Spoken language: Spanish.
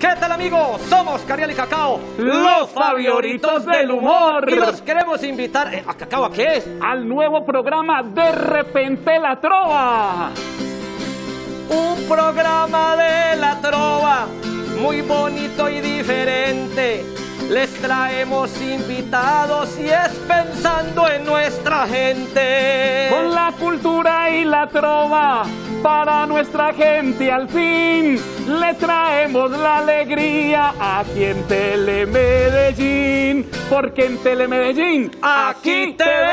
¿Qué tal amigos? Somos Carial y Cacao, los favoritos del humor. Y los queremos invitar eh, a Cacao, ¿a qué es? Al nuevo programa De Repente la Trova. Un programa de la trova, muy bonito y diferente. Les traemos invitados y es pensando en nuestra gente. Con la cultura y la trova para nuestra gente al fin le traemos la alegría aquí en Telemedellín, porque en Telemedellín aquí te.